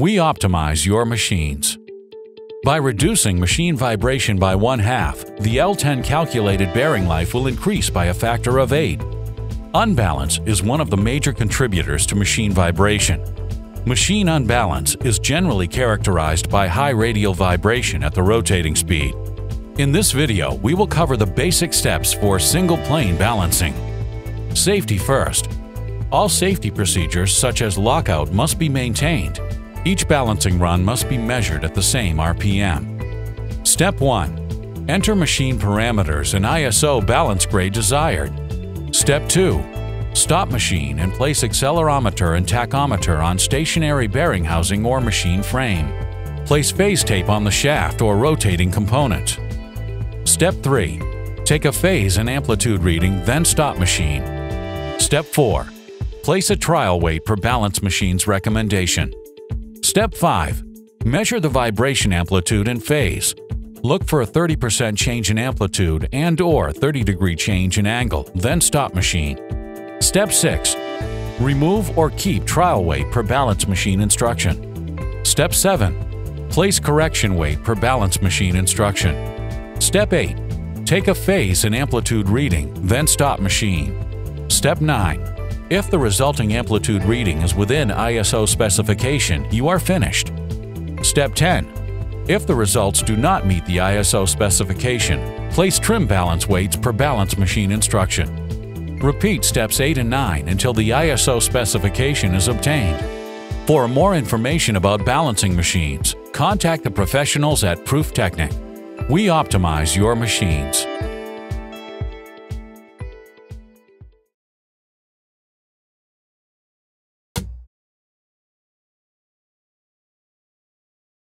We optimize your machines. By reducing machine vibration by one half, the L10 calculated bearing life will increase by a factor of 8. Unbalance is one of the major contributors to machine vibration. Machine unbalance is generally characterized by high radial vibration at the rotating speed. In this video, we will cover the basic steps for single plane balancing. Safety first. All safety procedures such as lockout must be maintained each balancing run must be measured at the same RPM. Step 1. Enter machine parameters and ISO balance grade desired. Step 2. Stop machine and place accelerometer and tachometer on stationary bearing housing or machine frame. Place phase tape on the shaft or rotating component. Step 3. Take a phase and amplitude reading, then stop machine. Step 4. Place a trial weight per balance machine's recommendation. Step 5. Measure the vibration amplitude and phase. Look for a 30% change in amplitude and or 30 degree change in angle, then stop machine. Step 6. Remove or keep trial weight per balance machine instruction. Step 7. Place correction weight per balance machine instruction. Step 8. Take a phase and amplitude reading, then stop machine. Step 9. If the resulting amplitude reading is within ISO specification, you are finished. Step 10. If the results do not meet the ISO specification, place trim balance weights per balance machine instruction. Repeat steps 8 and 9 until the ISO specification is obtained. For more information about balancing machines, contact the professionals at PRUFTECHNIK. We optimize your machines.